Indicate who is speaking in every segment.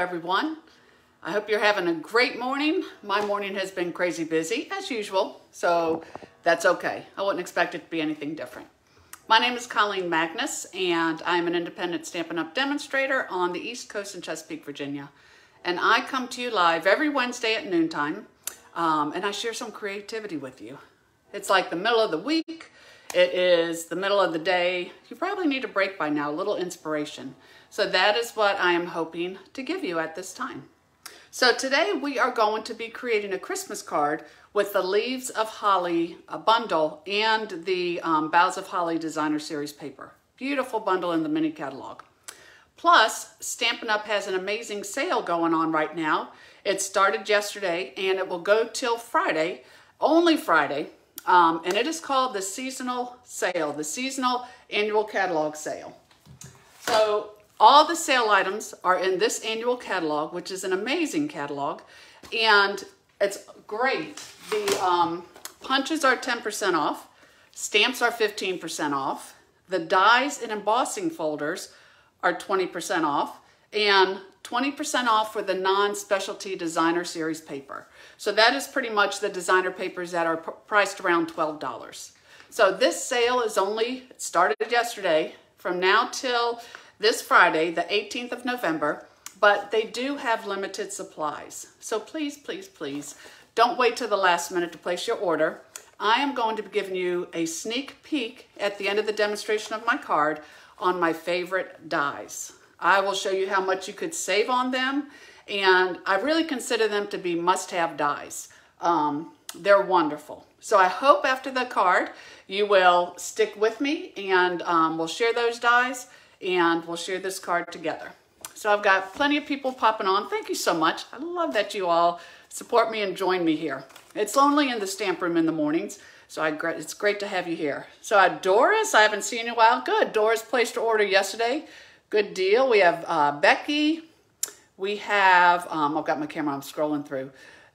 Speaker 1: everyone. I hope you're having a great morning. My morning has been crazy busy as usual, so that's okay. I wouldn't expect it to be anything different. My name is Colleen Magness, and I'm an independent Stampin' Up! demonstrator on the East Coast in Chesapeake, Virginia. And I come to you live every Wednesday at noontime, um, and I share some creativity with you. It's like the middle of the week. It is the middle of the day. You probably need a break by now, a little inspiration. So that is what I am hoping to give you at this time. So today we are going to be creating a Christmas card with the Leaves of Holly bundle and the um, of Holly Designer Series paper. Beautiful bundle in the mini catalog. Plus, Stampin' Up! has an amazing sale going on right now. It started yesterday and it will go till Friday, only Friday, um, and it is called the Seasonal Sale, the Seasonal Annual Catalog Sale. So all the sale items are in this annual catalog, which is an amazing catalog, and it's great. The um, punches are 10% off, stamps are 15% off, the dies and embossing folders are 20% off, and 20% off for the non-specialty designer series paper. So that is pretty much the designer papers that are priced around $12. So this sale is only started yesterday. From now till this Friday, the 18th of November, but they do have limited supplies. So please, please, please, don't wait till the last minute to place your order. I am going to be giving you a sneak peek at the end of the demonstration of my card on my favorite dies. I will show you how much you could save on them, and I really consider them to be must-have dies. Um, they're wonderful. So I hope after the card you will stick with me and um, we'll share those dies and we'll share this card together. So I've got plenty of people popping on. Thank you so much. I love that you all support me and join me here. It's lonely in the stamp room in the mornings, so I, it's great to have you here. So uh, Doris, I haven't seen you in a while. Good. Doris placed her order yesterday. Good deal. We have uh, Becky. We have, um, I've got my camera, I'm scrolling through.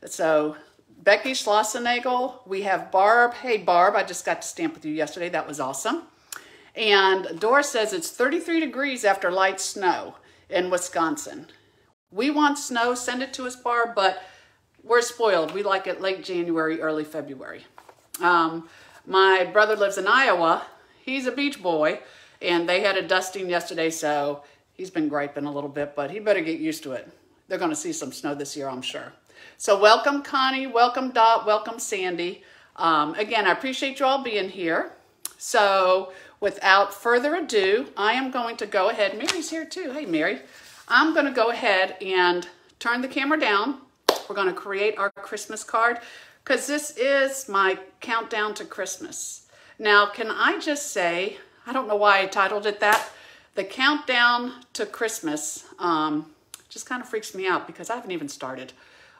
Speaker 1: So Becky Schlossenagel. We have Barb. Hey, Barb, I just got to stamp with you yesterday. That was awesome. And Doris says it's 33 degrees after light snow in Wisconsin. We want snow, send it to us, Barb, but we're spoiled. We like it late January, early February. Um, my brother lives in Iowa. He's a beach boy, and they had a dusting yesterday, so he's been griping a little bit, but he better get used to it. They're going to see some snow this year, I'm sure. So welcome, Connie. Welcome, Dot. Welcome, Sandy. Um, again, I appreciate you all being here. So without further ado, I am going to go ahead. Mary's here too. Hey, Mary. I'm going to go ahead and turn the camera down. We're going to create our Christmas card because this is my countdown to Christmas. Now, can I just say, I don't know why I titled it that, the countdown to Christmas um, just kind of freaks me out because I haven't even started.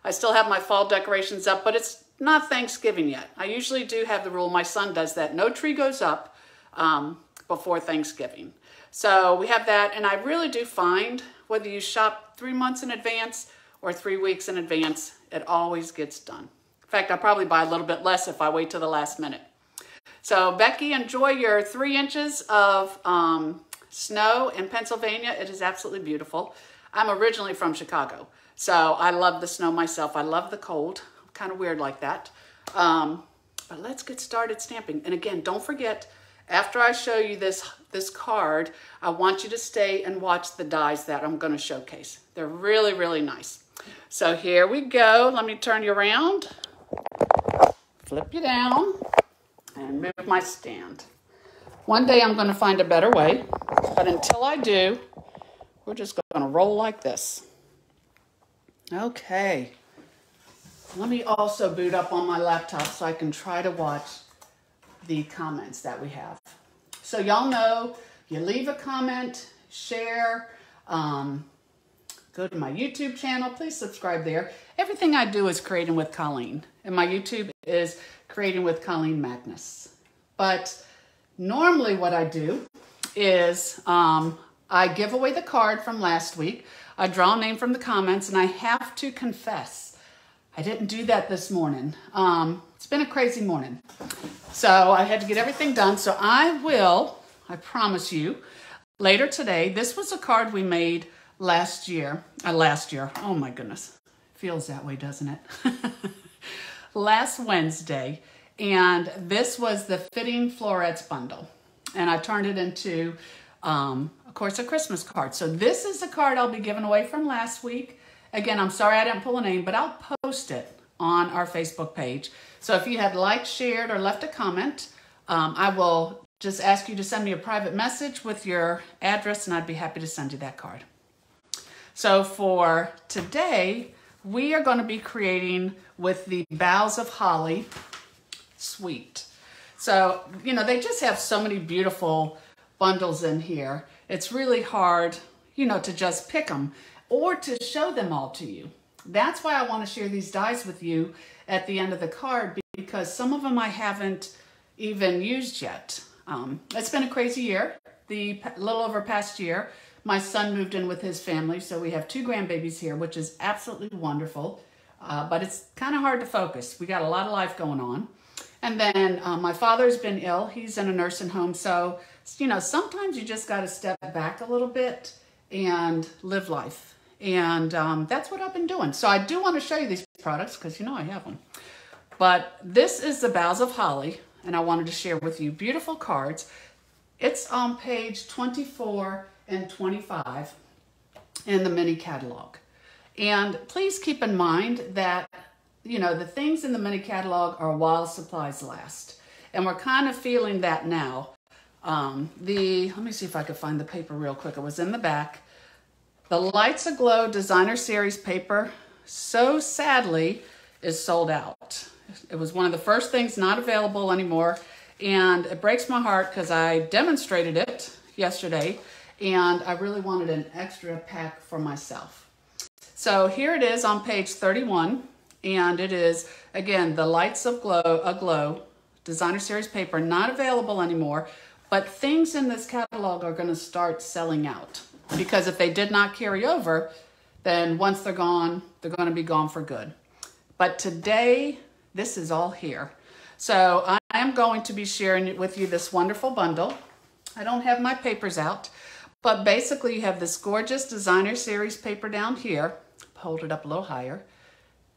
Speaker 1: I still have my fall decorations up, but it's not Thanksgiving yet. I usually do have the rule, my son does that, no tree goes up um, before Thanksgiving. So we have that, and I really do find whether you shop three months in advance or three weeks in advance, it always gets done. In fact, I'll probably buy a little bit less if I wait till the last minute. So Becky, enjoy your three inches of um, snow in Pennsylvania. It is absolutely beautiful. I'm originally from Chicago, so I love the snow myself. I love the cold kind of weird like that. Um, but let's get started stamping. And again, don't forget, after I show you this, this card, I want you to stay and watch the dies that I'm gonna showcase. They're really, really nice. So here we go. Let me turn you around, flip you down, and move my stand. One day I'm gonna find a better way, but until I do, we're just gonna roll like this. Okay. Let me also boot up on my laptop so I can try to watch the comments that we have. So y'all know you leave a comment, share, um, go to my YouTube channel. Please subscribe there. Everything I do is Creating with Colleen. And my YouTube is Creating with Colleen Magness. But normally what I do is um, I give away the card from last week. I draw a name from the comments and I have to confess I didn't do that this morning. Um, it's been a crazy morning. So I had to get everything done. So I will, I promise you, later today, this was a card we made last year, uh, last year, oh my goodness, feels that way, doesn't it? last Wednesday, and this was the Fitting Florets bundle. And I turned it into, um, of course, a Christmas card. So this is the card I'll be giving away from last week. Again, I'm sorry I didn't pull a name, but I'll post it on our Facebook page. So if you had liked, shared, or left a comment, um, I will just ask you to send me a private message with your address and I'd be happy to send you that card. So for today, we are going to be creating with the Boughs of Holly suite. So, you know, they just have so many beautiful bundles in here. It's really hard, you know, to just pick them or to show them all to you. That's why I want to share these dies with you at the end of the card because some of them I haven't even used yet. Um, it's been a crazy year, the little over past year. My son moved in with his family, so we have two grandbabies here, which is absolutely wonderful. Uh, but it's kind of hard to focus. We got a lot of life going on. And then uh, my father's been ill. He's in a nursing home. So, you know, sometimes you just got to step back a little bit and live life. And um, that's what I've been doing. So I do want to show you these products because you know I have them. But this is the Boughs of Holly, and I wanted to share with you beautiful cards. It's on page 24 and 25 in the mini catalog. And please keep in mind that, you know, the things in the mini catalog are while supplies last. And we're kind of feeling that now. Um, the, let me see if I could find the paper real quick. It was in the back. The Lights Aglow Designer Series paper, so sadly, is sold out. It was one of the first things not available anymore. And it breaks my heart because I demonstrated it yesterday and I really wanted an extra pack for myself. So here it is on page 31 and it is, again, the Lights of Glow, Aglow Designer Series paper, not available anymore, but things in this catalog are going to start selling out because if they did not carry over, then once they're gone, they're going to be gone for good. But today, this is all here. So I am going to be sharing with you this wonderful bundle. I don't have my papers out, but basically you have this gorgeous designer series paper down here. Hold it up a little higher.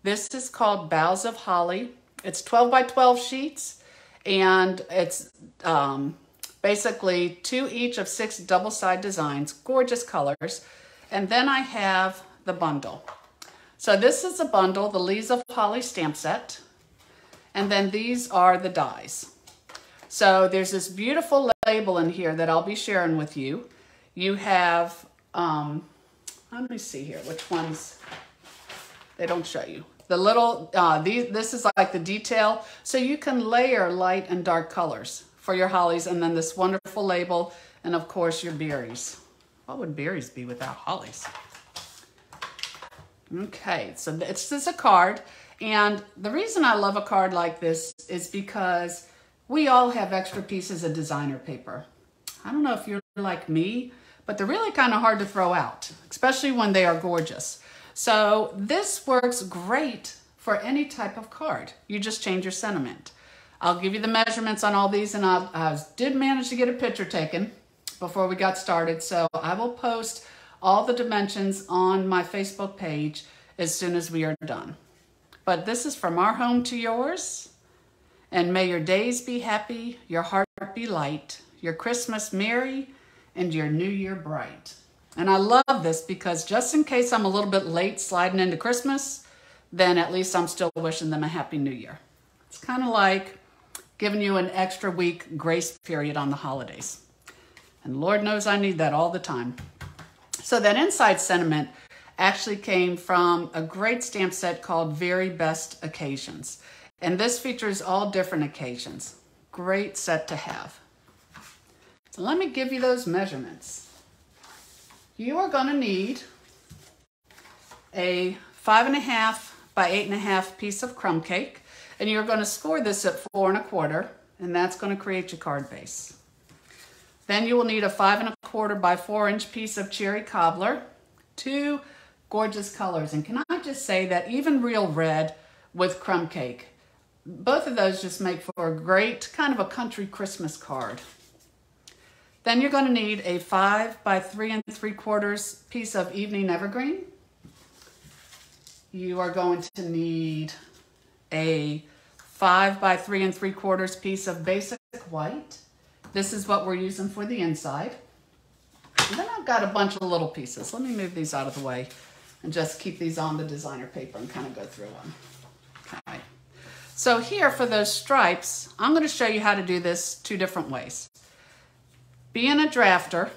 Speaker 1: This is called Boughs of Holly. It's 12 by 12 sheets and it's um, basically two each of six double side designs, gorgeous colors. And then I have the bundle. So this is a bundle, the of Holly stamp set. And then these are the dies. So there's this beautiful label in here that I'll be sharing with you. You have, um, let me see here, which ones, they don't show you. The little, uh, these, this is like the detail. So you can layer light and dark colors for your hollies and then this wonderful label and of course your berries. What would berries be without hollies? Okay, so it's just a card. And the reason I love a card like this is because we all have extra pieces of designer paper. I don't know if you're like me, but they're really kind of hard to throw out, especially when they are gorgeous. So this works great for any type of card. You just change your sentiment. I'll give you the measurements on all these and I, I did manage to get a picture taken before we got started. So I will post all the dimensions on my Facebook page as soon as we are done. But this is from our home to yours. And may your days be happy, your heart be light, your Christmas merry, and your new year bright. And I love this because just in case I'm a little bit late sliding into Christmas, then at least I'm still wishing them a happy new year. It's kind of like giving you an extra week grace period on the holidays. And Lord knows I need that all the time. So that inside sentiment actually came from a great stamp set called Very Best Occasions. And this features all different occasions. Great set to have. So let me give you those measurements. You are gonna need a five and a half by eight and a half piece of crumb cake. And you're going to score this at four and a quarter, and that's going to create your card base. Then you will need a five and a quarter by four inch piece of cherry cobbler, two gorgeous colors. And can I just say that even real red with crumb cake, both of those just make for a great kind of a country Christmas card. Then you're gonna need a five by three and three quarters piece of evening evergreen. You are going to need a five by three and three quarters piece of basic white. This is what we're using for the inside. And then I've got a bunch of little pieces. Let me move these out of the way and just keep these on the designer paper and kind of go through them. Okay. So here for those stripes, I'm going to show you how to do this two different ways. Being a drafter,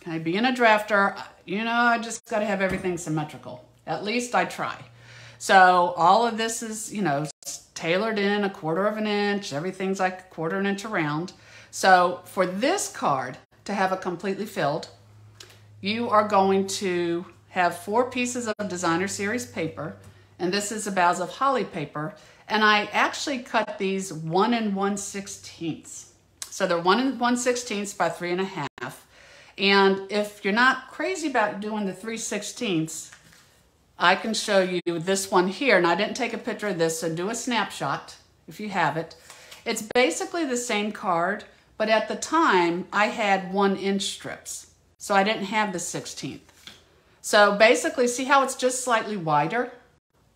Speaker 1: okay, being a drafter, you know, I just got to have everything symmetrical. At least I try. So all of this is, you know, tailored in a quarter of an inch. Everything's like a quarter an inch around. So for this card to have it completely filled, you are going to have four pieces of designer series paper, and this is a boughs of holly paper, and I actually cut these one and one sixteenths. So they're one and one sixteenths by three and a half. And if you're not crazy about doing the three sixteenths, I can show you this one here, and I didn't take a picture of this, so do a snapshot if you have it. It's basically the same card, but at the time I had one inch strips, so I didn't have the 16th. So basically, see how it's just slightly wider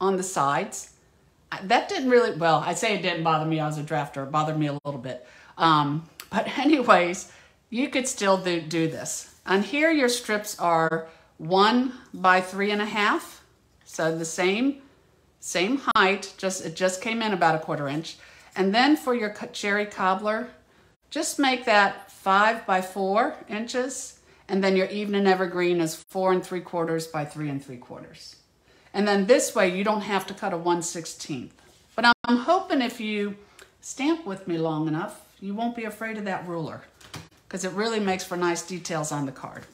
Speaker 1: on the sides? That didn't really, well, I say it didn't bother me. I was a drafter. It bothered me a little bit. Um, but anyways, you could still do, do this. And here your strips are one by three and a half. So the same, same height, just it just came in about a quarter inch. And then for your cherry cobbler, just make that five by four inches. And then your evening evergreen is four and three quarters by three and three quarters. And then this way you don't have to cut a 1 16th. But I'm hoping if you stamp with me long enough, you won't be afraid of that ruler because it really makes for nice details on the card.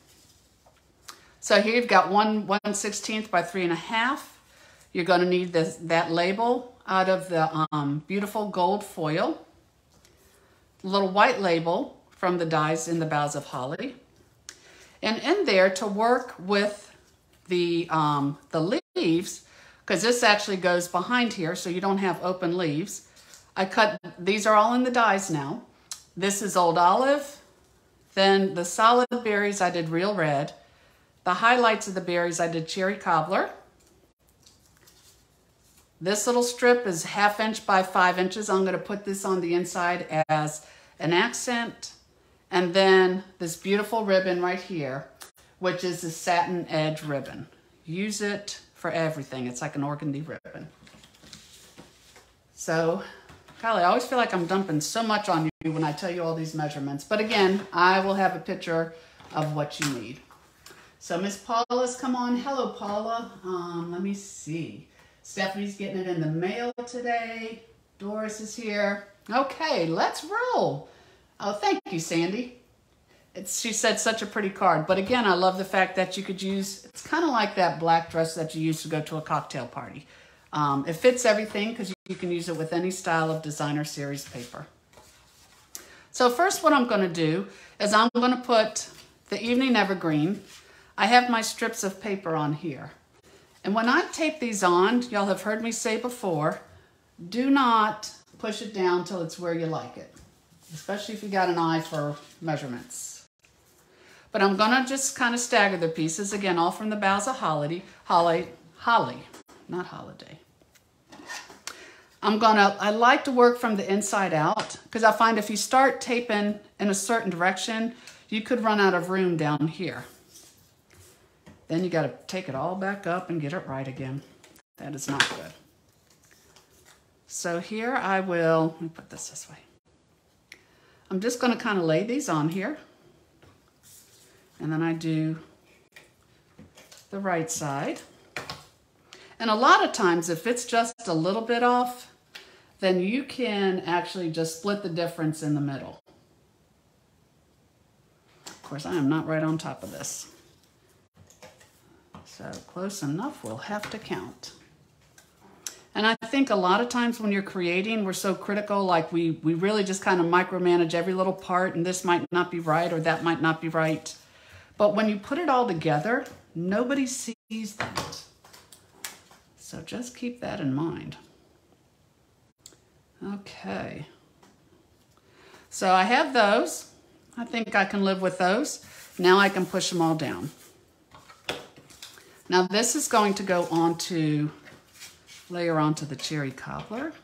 Speaker 1: So here you've got one 1 16th by three and a half. You're going to need this, that label out of the um, beautiful gold foil. Little white label from the dies in the boughs of holly. And in there to work with the, um, the leaves, because this actually goes behind here so you don't have open leaves. I cut, these are all in the dies now. This is old olive. Then the solid berries I did real red. The highlights of the berries, I did cherry cobbler. This little strip is half inch by five inches. I'm gonna put this on the inside as an accent. And then this beautiful ribbon right here, which is the satin edge ribbon. Use it for everything. It's like an organdy ribbon. So, golly, I always feel like I'm dumping so much on you when I tell you all these measurements. But again, I will have a picture of what you need. So Miss Paula's come on. Hello, Paula. Um, let me see. Stephanie's getting it in the mail today. Doris is here. Okay, let's roll. Oh, thank you, Sandy. It's, she said such a pretty card. But again, I love the fact that you could use, it's kind of like that black dress that you use to go to a cocktail party. Um, it fits everything because you, you can use it with any style of designer series paper. So first what I'm going to do is I'm going to put the Evening Evergreen I have my strips of paper on here. And when I tape these on, y'all have heard me say before, do not push it down till it's where you like it, especially if you got an eye for measurements. But I'm gonna just kind of stagger the pieces, again, all from the boughs of holly, holly, holly, not holiday. I'm gonna, I like to work from the inside out because I find if you start taping in a certain direction, you could run out of room down here. Then you got to take it all back up and get it right again. That is not good. So here I will, let me put this this way. I'm just going to kind of lay these on here. And then I do the right side. And a lot of times, if it's just a little bit off, then you can actually just split the difference in the middle. Of course, I am not right on top of this. So close enough, we'll have to count. And I think a lot of times when you're creating, we're so critical, like we, we really just kind of micromanage every little part and this might not be right or that might not be right. But when you put it all together, nobody sees that. So just keep that in mind. Okay. So I have those. I think I can live with those. Now I can push them all down. Now this is going to go onto, layer onto the cherry cobbler.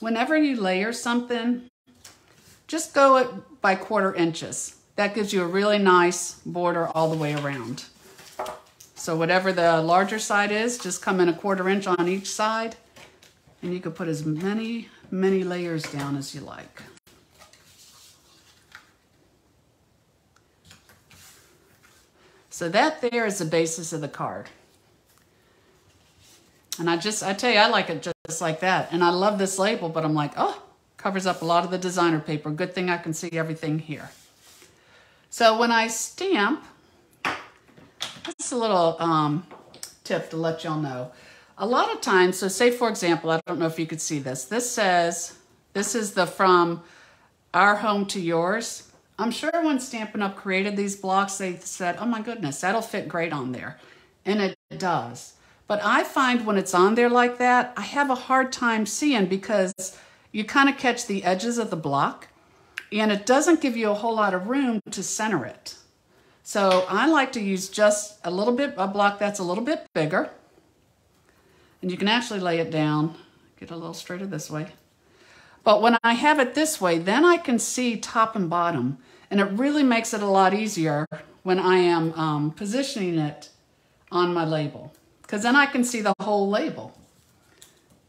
Speaker 1: Whenever you layer something, just go it by quarter inches. That gives you a really nice border all the way around. So whatever the larger side is, just come in a quarter inch on each side and you can put as many, many layers down as you like. So that there is the basis of the card. And I just, I tell you, I like it just like that. And I love this label, but I'm like, oh, covers up a lot of the designer paper. Good thing I can see everything here. So when I stamp, this is a little um, tip to let y'all know. A lot of times, so say for example, I don't know if you could see this. This says, this is the from our home to yours. I'm sure when Stampin' Up! created these blocks, they said, oh my goodness, that'll fit great on there. And it does. But I find when it's on there like that, I have a hard time seeing because you kind of catch the edges of the block and it doesn't give you a whole lot of room to center it. So I like to use just a little bit, a block that's a little bit bigger. And you can actually lay it down, get a little straighter this way. But when I have it this way, then I can see top and bottom. And it really makes it a lot easier when I am um, positioning it on my label. Because then I can see the whole label.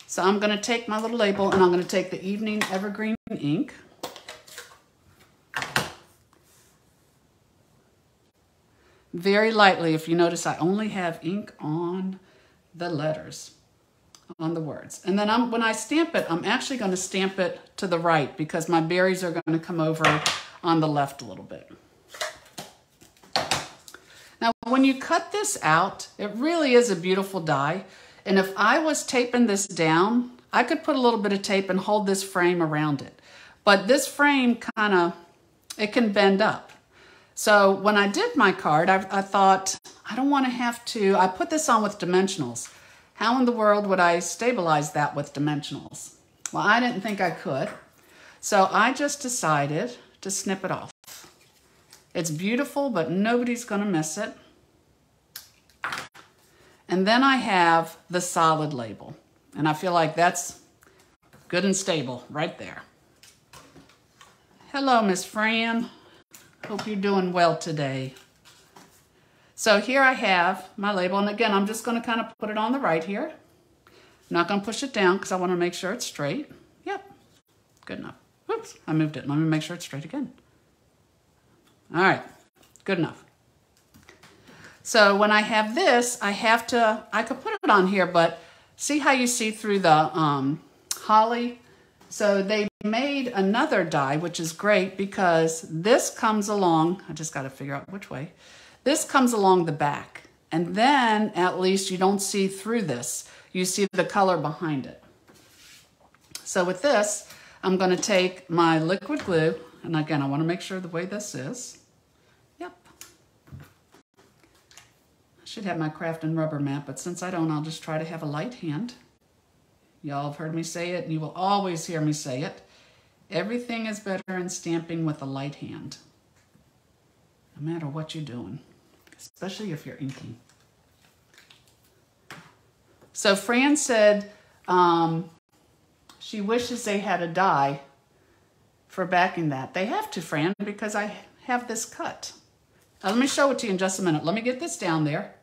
Speaker 1: So I'm going to take my little label and I'm going to take the Evening Evergreen ink. Very lightly, if you notice, I only have ink on the letters on the words. And then I'm, when I stamp it, I'm actually going to stamp it to the right because my berries are going to come over on the left a little bit. Now, when you cut this out, it really is a beautiful die. And if I was taping this down, I could put a little bit of tape and hold this frame around it. But this frame kind of, it can bend up. So when I did my card, I, I thought, I don't want to have to, I put this on with dimensionals. How in the world would I stabilize that with dimensionals? Well, I didn't think I could. So I just decided to snip it off. It's beautiful, but nobody's going to miss it. And then I have the solid label. And I feel like that's good and stable right there. Hello, Miss Fran. Hope you're doing well today. So here I have my label, and again, I'm just going to kind of put it on the right here. I'm not going to push it down because I want to make sure it's straight. Yep, good enough. Whoops, I moved it. Let me make sure it's straight again. All right, good enough. So when I have this, I have to, I could put it on here, but see how you see through the um, holly? So they made another die, which is great because this comes along, I just got to figure out which way. This comes along the back. And then at least you don't see through this. You see the color behind it. So with this, I'm going to take my liquid glue. And again, I want to make sure the way this is. Yep. I should have my craft and rubber mat, but since I don't, I'll just try to have a light hand. Y'all have heard me say it, and you will always hear me say it. Everything is better in stamping with a light hand, no matter what you're doing especially if you're inking. So Fran said um, she wishes they had a die for backing that. They have to, Fran, because I have this cut. Now, let me show it to you in just a minute. Let me get this down there.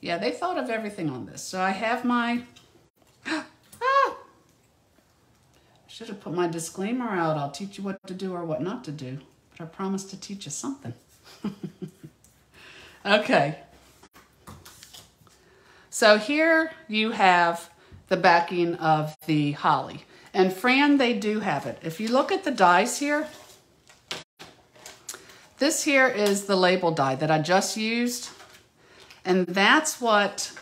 Speaker 1: Yeah, they thought of everything on this. So I have my... ah! Should have put my disclaimer out. I'll teach you what to do or what not to do. But I promised to teach you something. okay. So here you have the backing of the holly. And Fran, they do have it. If you look at the dies here, this here is the label die that I just used. And that's what,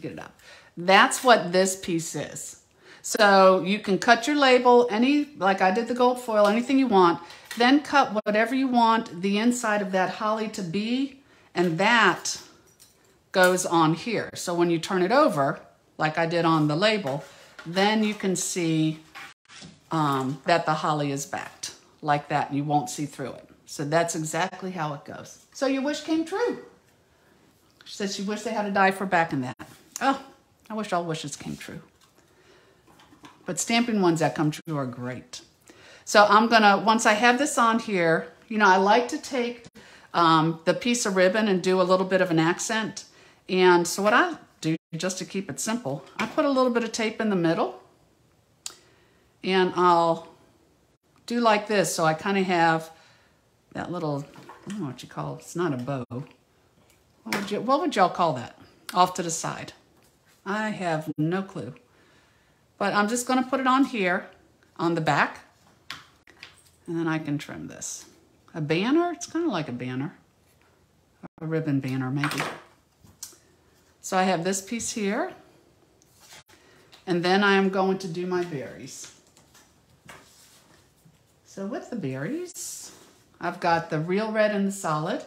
Speaker 1: get it up. That's what this piece is. So you can cut your label, any, like I did the gold foil, anything you want. Then cut whatever you want the inside of that holly to be, and that goes on here. So when you turn it over, like I did on the label, then you can see um, that the holly is backed like that. And you won't see through it. So that's exactly how it goes. So your wish came true. She said she wished they had a die for backing that. Oh, I wish all wishes came true. But stamping ones that come true are great. So I'm gonna, once I have this on here, you know, I like to take um, the piece of ribbon and do a little bit of an accent. And so what I do, just to keep it simple, I put a little bit of tape in the middle and I'll do like this. So I kind of have that little, I don't know what you call it. It's not a bow. What would you, what would y'all call that? Off to the side. I have no clue. But I'm just going to put it on here on the back. And then I can trim this. A banner? It's kind of like a banner. A ribbon banner, maybe. So I have this piece here. And then I am going to do my berries. So with the berries, I've got the real red and the solid.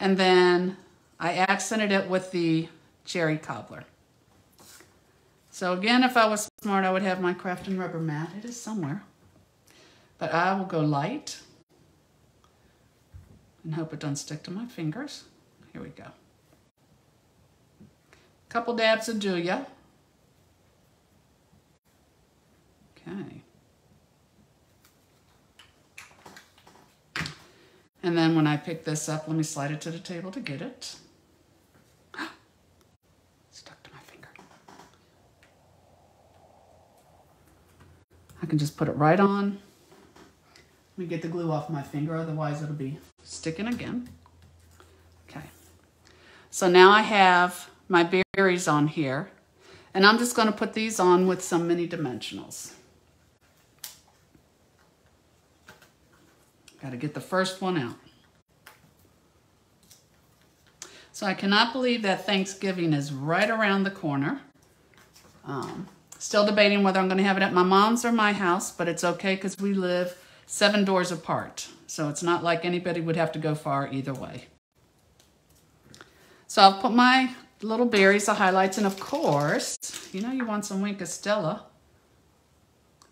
Speaker 1: And then I accented it with the cherry cobbler. So again, if I was smart, I would have my craft and rubber mat. It is somewhere. But I will go light and hope it doesn't stick to my fingers. Here we go. Couple dabs of Julia. Okay. And then when I pick this up, let me slide it to the table to get it. Stuck to my finger. I can just put it right on. Let me get the glue off my finger, otherwise it'll be sticking again. Okay. So now I have my berries on here, and I'm just going to put these on with some mini dimensionals. Got to get the first one out. So I cannot believe that Thanksgiving is right around the corner. Um, Still debating whether I'm going to have it at my mom's or my house, but it's okay because we live seven doors apart. So it's not like anybody would have to go far either way. So I'll put my little berries, the highlights, and of course, you know you want some Wink of Stella.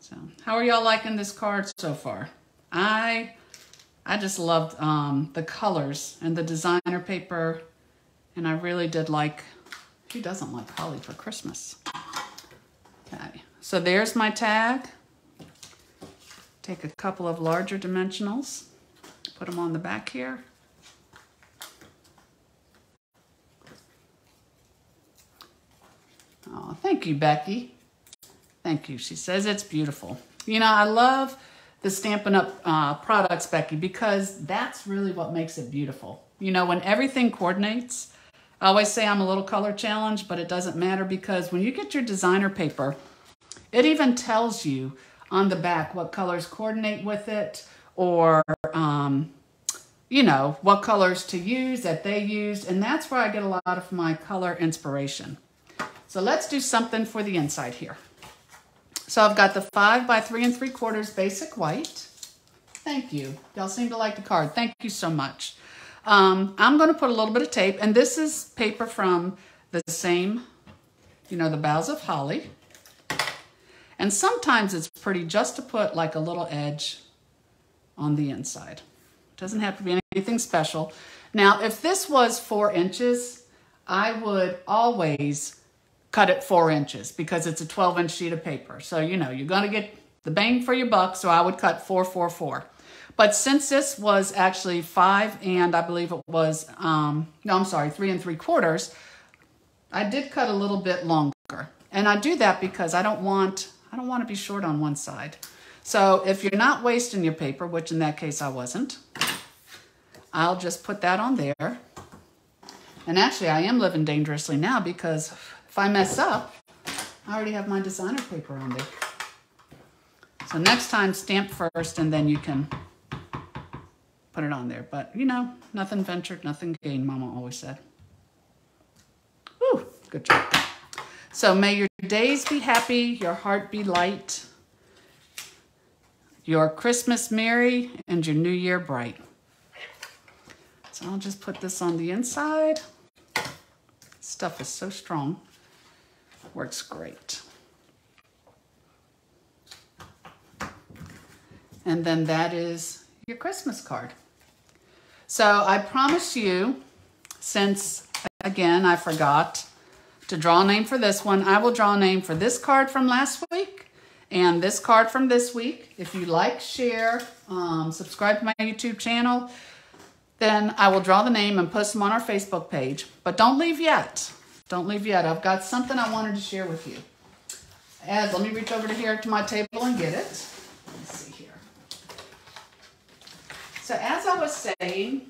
Speaker 1: So how are y'all liking this card so far? I I just loved um, the colors and the designer paper, and I really did like, who doesn't like holly for Christmas? Okay, so there's my tag. Take a couple of larger dimensionals, put them on the back here. Oh, thank you, Becky. Thank you. She says it's beautiful. You know, I love the Stampin' Up! Uh, products, Becky, because that's really what makes it beautiful. You know, when everything coordinates, I always say I'm a little color challenged, but it doesn't matter because when you get your designer paper, it even tells you on the back what colors coordinate with it or, um, you know, what colors to use that they used. And that's where I get a lot of my color inspiration. So let's do something for the inside here. So I've got the five by three and three quarters basic white. Thank you. Y'all seem to like the card. Thank you so much. Um, I'm going to put a little bit of tape, and this is paper from the same, you know, the Boughs of Holly. And sometimes it's pretty just to put like a little edge on the inside. It doesn't have to be anything special. Now, if this was four inches, I would always cut it four inches because it's a 12 inch sheet of paper. So, you know, you're going to get the bang for your buck. So I would cut four, four, four. But since this was actually five and I believe it was, um, no, I'm sorry, three and three quarters, I did cut a little bit longer. And I do that because I don't want, I don't want to be short on one side. So if you're not wasting your paper, which in that case I wasn't, I'll just put that on there. And actually I am living dangerously now because if I mess up, I already have my designer paper on there. So next time stamp first and then you can put it on there. But, you know, nothing ventured, nothing gained, Mama always said. Woo, good job. So may your days be happy, your heart be light, your Christmas merry, and your new year bright. So I'll just put this on the inside. Stuff is so strong. Works great. And then that is your Christmas card. So I promise you, since again, I forgot, to draw a name for this one, I will draw a name for this card from last week and this card from this week. If you like, share, um, subscribe to my YouTube channel, then I will draw the name and post them on our Facebook page. But don't leave yet. Don't leave yet. I've got something I wanted to share with you. As, let me reach over to here to my table and get it. Let's see here. So as I was saying,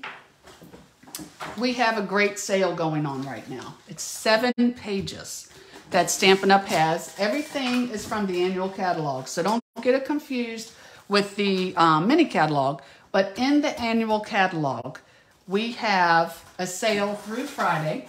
Speaker 1: we have a great sale going on right now. It's seven pages that Stampin' Up! has. Everything is from the annual catalog, so don't get it confused with the um, mini catalog. But in the annual catalog, we have a sale through Friday.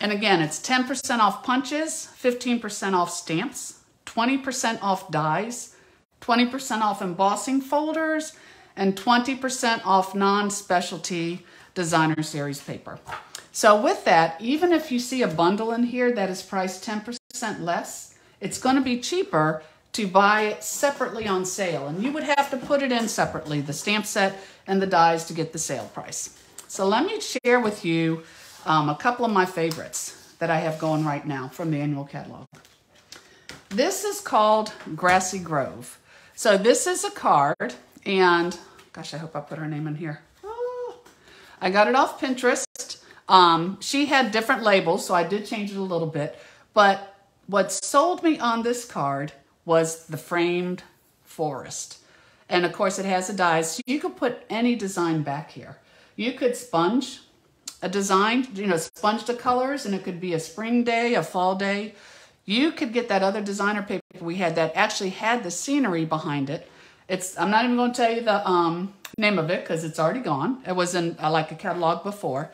Speaker 1: And again, it's 10% off punches, 15% off stamps, 20% off dies, 20% off embossing folders, and 20% off non-specialty designer series paper. So with that, even if you see a bundle in here that is priced 10% less, it's going to be cheaper to buy it separately on sale. And you would have to put it in separately, the stamp set and the dies to get the sale price. So let me share with you um, a couple of my favorites that I have going right now from the annual catalog. This is called Grassy Grove. So this is a card and gosh, I hope I put her name in here. I got it off Pinterest. Um, she had different labels, so I did change it a little bit. But what sold me on this card was the framed forest. And of course it has a die, So you could put any design back here. You could sponge a design, you know, sponge the colors and it could be a spring day, a fall day. You could get that other designer paper we had that actually had the scenery behind it. It's I'm not even going to tell you the um, name of it because it's already gone. It was in uh, like a catalog before.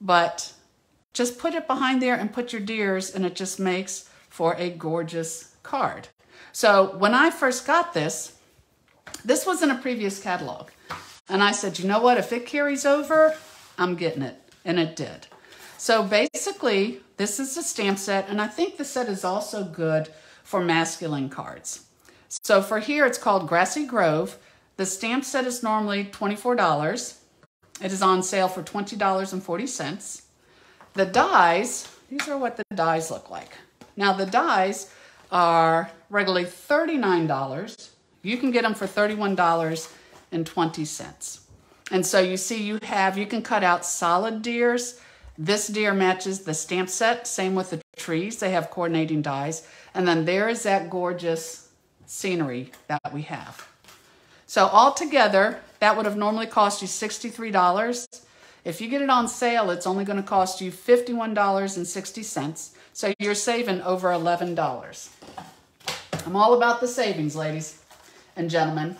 Speaker 1: But just put it behind there and put your deers and it just makes for a gorgeous card. So when I first got this, this was in a previous catalog. And I said, you know what, if it carries over, I'm getting it. And it did. So basically, this is a stamp set, and I think the set is also good for masculine cards. So for here, it's called Grassy Grove. The stamp set is normally $24. It is on sale for $20.40. The dies, these are what the dies look like. Now the dies are regularly $39. You can get them for $31.20. And so you see you have, you can cut out solid deers. This deer matches the stamp set. Same with the trees. They have coordinating dies. And then there is that gorgeous scenery that we have. So altogether, that would have normally cost you $63. If you get it on sale, it's only going to cost you $51.60. So you're saving over $11. I'm all about the savings, ladies and gentlemen.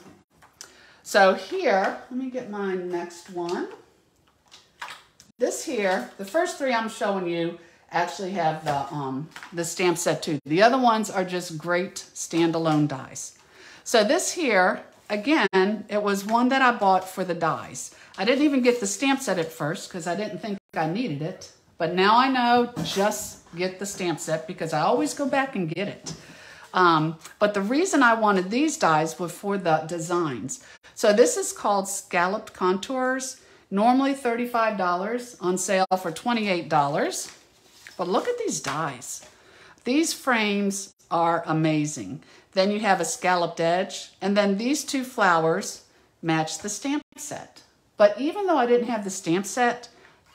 Speaker 1: So here, let me get my next one. This here, the first three I'm showing you actually have the, um, the stamp set too. The other ones are just great standalone dies. So this here, again, it was one that I bought for the dies. I didn't even get the stamp set at first because I didn't think I needed it. But now I know just get the stamp set because I always go back and get it. Um, but the reason I wanted these dies was for the designs. So this is called Scalloped Contours. Normally $35, on sale for $28. But look at these dies. These frames are amazing. Then you have a scalloped edge, and then these two flowers match the stamp set. But even though I didn't have the stamp set,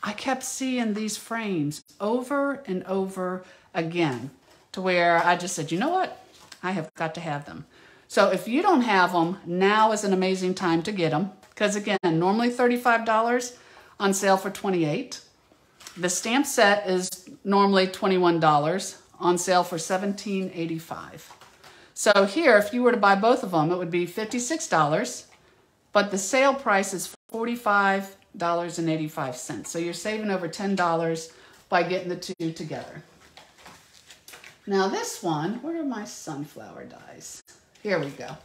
Speaker 1: I kept seeing these frames over and over again to where I just said, you know what? I have got to have them. So if you don't have them, now is an amazing time to get them. Because again, normally $35 on sale for 28 The stamp set is normally $21 on sale for $17.85 So here, if you were to buy both of them, it would be $56 but the sale price is $45.85. So you're saving over $10 by getting the two together. Now this one, where are my sunflower dies? Here we go.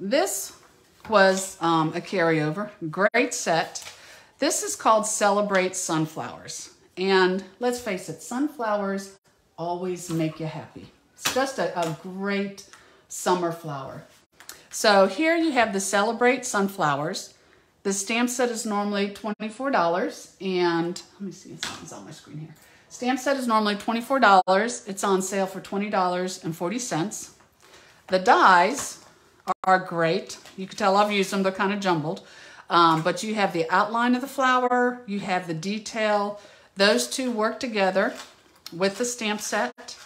Speaker 1: This was um, a carryover, great set. This is called Celebrate Sunflowers. And let's face it, sunflowers always make you happy. It's just a, a great summer flower. So here you have the Celebrate Sunflowers. The stamp set is normally $24 and let me see, it's on my screen here. Stamp set is normally $24. It's on sale for $20.40. The dies are great. You can tell I've used them. They're kind of jumbled. Um, but you have the outline of the flower. You have the detail. Those two work together with the stamp set.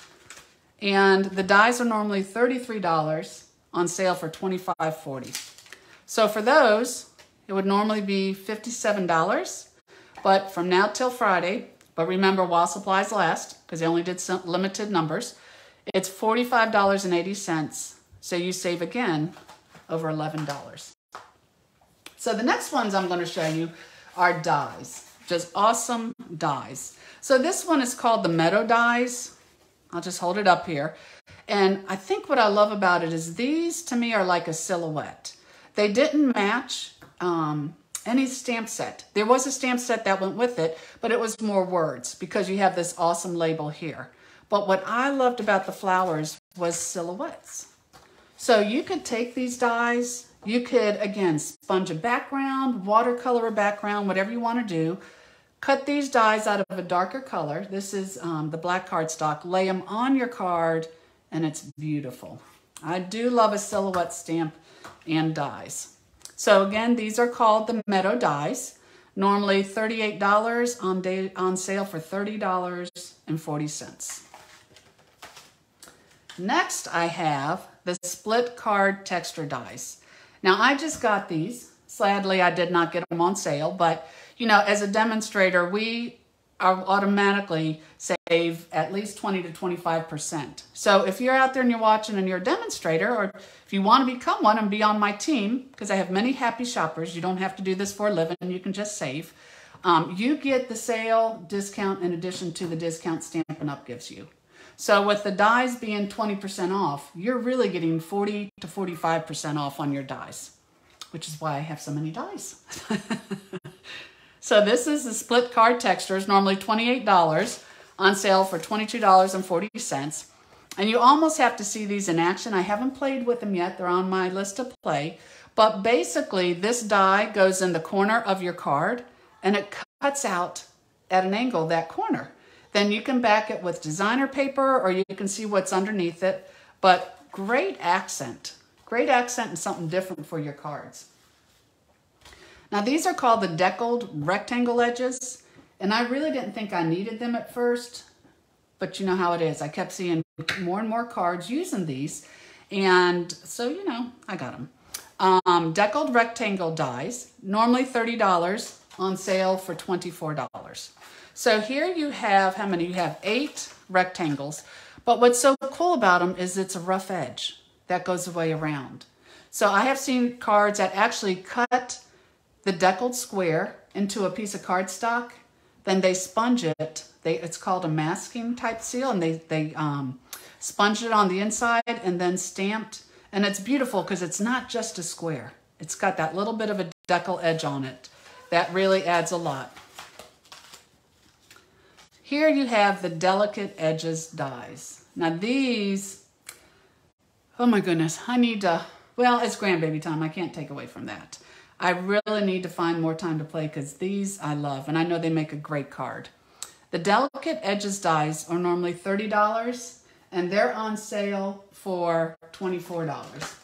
Speaker 1: And the dies are normally $33 on sale for $25.40. So for those, it would normally be $57. But from now till Friday, but remember while supplies last, because they only did some limited numbers, it's $45.80. So you save again over $11. So the next ones I'm going to show you are dies, just awesome dies. So this one is called the Meadow Dies. I'll just hold it up here. And I think what I love about it is these to me are like a silhouette. They didn't match um, any stamp set. There was a stamp set that went with it, but it was more words because you have this awesome label here. But what I loved about the flowers was silhouettes. So you could take these dies, you could, again, sponge a background, watercolor a background, whatever you want to do. Cut these dies out of a darker color. This is um, the black cardstock. Lay them on your card, and it's beautiful. I do love a silhouette stamp and dies. So again, these are called the Meadow Dies. Normally $38 on, day, on sale for $30.40. Next, I have the split card texture dies. Now, I just got these. Sadly, I did not get them on sale, but you know, as a demonstrator, we automatically save at least 20 to 25%. So if you're out there and you're watching and you're a demonstrator, or if you want to become one and be on my team, because I have many happy shoppers, you don't have to do this for a living, you can just save. Um, you get the sale discount in addition to the discount Stampin' Up! gives you. So with the dies being 20% off, you're really getting 40 to 45% off on your dies, which is why I have so many dies. So this is the split card texture. textures, normally $28, on sale for $22.40. And you almost have to see these in action. I haven't played with them yet. They're on my list to play. But basically, this die goes in the corner of your card, and it cuts out at an angle that corner. Then you can back it with designer paper, or you can see what's underneath it. But great accent. Great accent and something different for your cards. Now these are called the deckled rectangle edges, and I really didn't think I needed them at first, but you know how it is. I kept seeing more and more cards using these, and so, you know, I got them. Um, deckled rectangle dies, normally $30, on sale for $24. So here you have, how many? You have eight rectangles, but what's so cool about them is it's a rough edge that goes the way around. So I have seen cards that actually cut the deckled square into a piece of cardstock. Then they sponge it. They, it's called a masking type seal, and they, they um, sponge it on the inside and then stamped. And it's beautiful because it's not just a square. It's got that little bit of a deckle edge on it. That really adds a lot. Here you have the delicate edges dies. Now these, oh my goodness, I need to, well, it's grandbaby time. I can't take away from that. I really need to find more time to play because these I love, and I know they make a great card. The Delicate Edges dies are normally $30, and they're on sale for $24.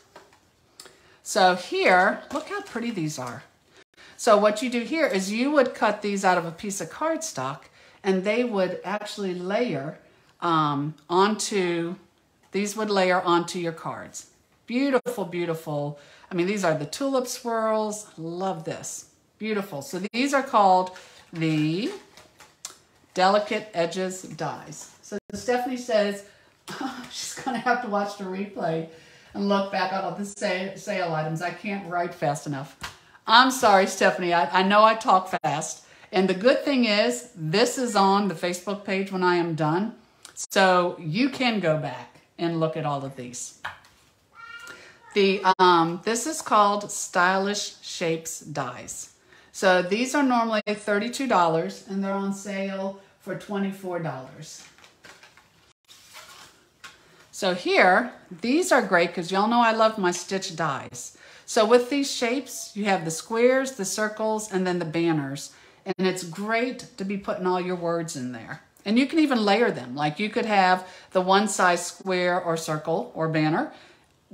Speaker 1: So here, look how pretty these are. So what you do here is you would cut these out of a piece of cardstock, and they would actually layer um, onto, these would layer onto your cards. Beautiful, beautiful I mean, these are the tulip swirls. Love this. Beautiful. So these are called the Delicate Edges dies. So Stephanie says she's going to have to watch the replay and look back at all the sale items. I can't write fast enough. I'm sorry, Stephanie. I, I know I talk fast. And the good thing is, this is on the Facebook page when I am done. So you can go back and look at all of these. The um, This is called Stylish Shapes Dies. So these are normally $32 and they're on sale for $24. So here, these are great because y'all know I love my stitch dies. So with these shapes, you have the squares, the circles, and then the banners. And it's great to be putting all your words in there. And you can even layer them. Like you could have the one size square or circle or banner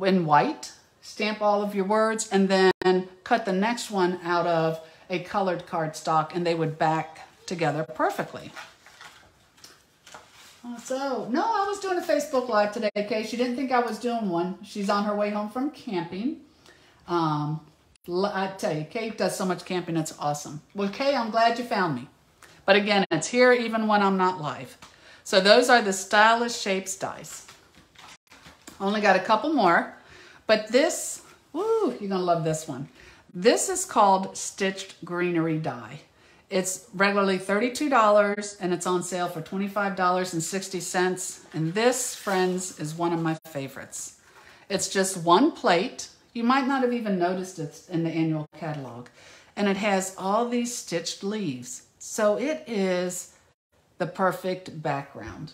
Speaker 1: in white, stamp all of your words, and then cut the next one out of a colored cardstock and they would back together perfectly. So, no, I was doing a Facebook Live today, Kay. She didn't think I was doing one. She's on her way home from camping. Um, I tell you, Kay does so much camping, it's awesome. Well, Kay, I'm glad you found me. But again, it's here even when I'm not live. So those are the Stylish Shapes dies. Only got a couple more. But this, woo, you're to love this one. This is called Stitched Greenery Die. It's regularly $32 and it's on sale for $25.60. And this, friends, is one of my favorites. It's just one plate. You might not have even noticed it in the annual catalog. And it has all these stitched leaves. So it is the perfect background.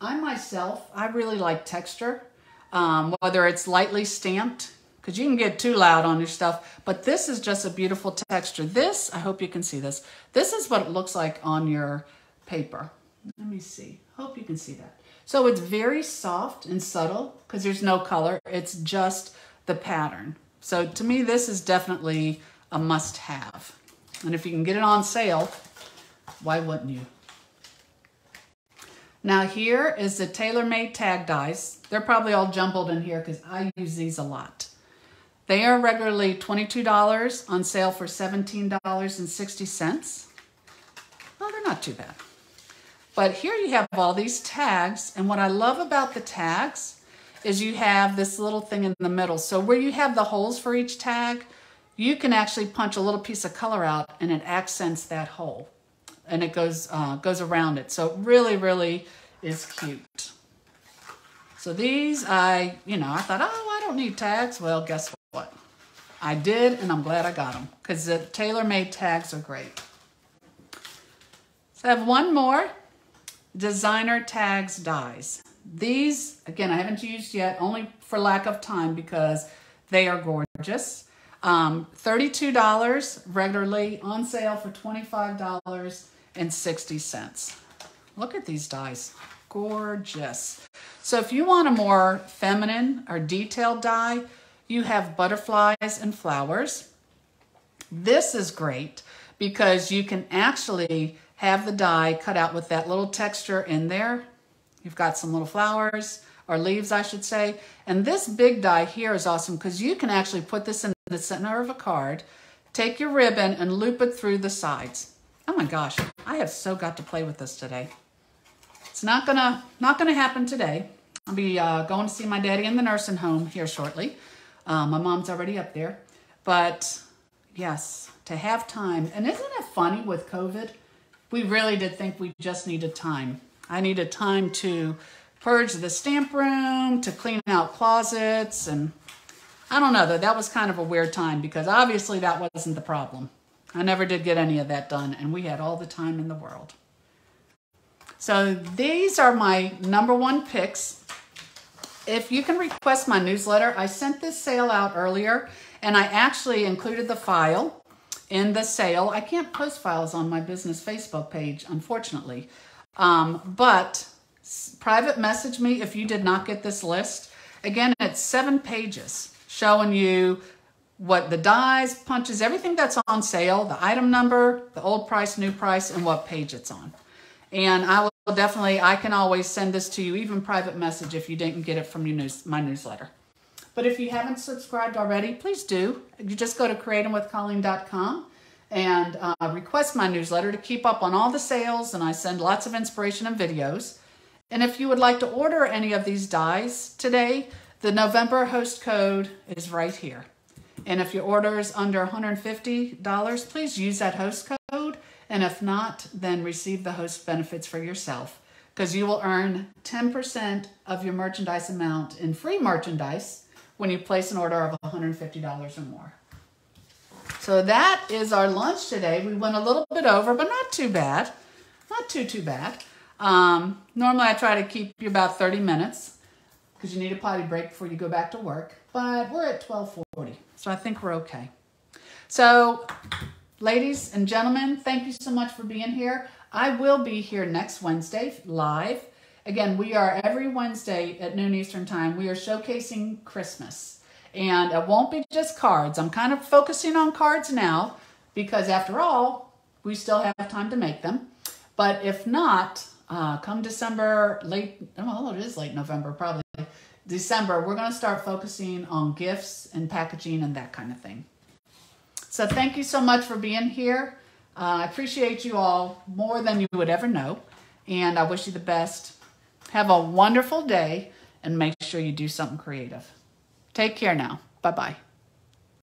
Speaker 1: I myself, I really like texture, um, whether it's lightly stamped because you can get too loud on your stuff. But this is just a beautiful texture. This, I hope you can see this. This is what it looks like on your paper. Let me see. Hope you can see that. So it's very soft and subtle because there's no color. It's just the pattern. So to me, this is definitely a must-have. And if you can get it on sale, why wouldn't you? Now here is the tailor-made tag dies. They're probably all jumbled in here because I use these a lot. They are regularly $22 on sale for $17.60. Well, they're not too bad. But here you have all these tags. And what I love about the tags is you have this little thing in the middle. So where you have the holes for each tag, you can actually punch a little piece of color out and it accents that hole. And it goes, uh, goes around it. So it really, really is cute. So these, I, you know, I thought, oh, I don't need tags. Well, guess what? I did, and I'm glad I got them because the tailor-made tags are great. So I have one more, designer tags dies. These, again, I haven't used yet, only for lack of time because they are gorgeous. Um, $32 regularly, on sale for $25.60. Look at these dies, gorgeous. So if you want a more feminine or detailed die, you have butterflies and flowers. This is great because you can actually have the die cut out with that little texture in there. You've got some little flowers or leaves, I should say. And this big die here is awesome because you can actually put this in the center of a card, take your ribbon and loop it through the sides. Oh my gosh, I have so got to play with this today. It's not gonna, not gonna happen today. I'll be uh, going to see my daddy in the nursing home here shortly. Um, my mom's already up there. But yes, to have time. And isn't it funny with COVID? We really did think we just needed time. I needed time to purge the stamp room, to clean out closets. And I don't know, though, that was kind of a weird time because obviously that wasn't the problem. I never did get any of that done, and we had all the time in the world. So these are my number one picks if you can request my newsletter, I sent this sale out earlier and I actually included the file in the sale. I can't post files on my business Facebook page, unfortunately. Um, but private message me if you did not get this list. Again, it's seven pages showing you what the dies, punches, everything that's on sale, the item number, the old price, new price, and what page it's on. And I will definitely, I can always send this to you, even private message if you didn't get it from your news, my newsletter. But if you haven't subscribed already, please do. You just go to creatingwithcolleen.com and uh, request my newsletter to keep up on all the sales, and I send lots of inspiration and videos. And if you would like to order any of these dies today, the November host code is right here. And if your order is under $150, please use that host code and if not, then receive the host benefits for yourself because you will earn 10% of your merchandise amount in free merchandise when you place an order of $150 or more. So that is our lunch today. We went a little bit over, but not too bad. Not too, too bad. Um, normally I try to keep you about 30 minutes. because you need a potty break before you go back to work. But we're at 1240, so I think we're okay. So, ladies and gentlemen, thank you so much for being here. I will be here next Wednesday live. Again, we are every Wednesday at noon Eastern Time. We are showcasing Christmas. And it won't be just cards. I'm kind of focusing on cards now because, after all, we still have time to make them. But if not, uh, come December, late, well, it is late November, probably December, we're going to start focusing on gifts and packaging and that kind of thing. So thank you so much for being here. Uh, I appreciate you all more than you would ever know. And I wish you the best. Have a wonderful day and make sure you do something creative. Take care now. Bye bye.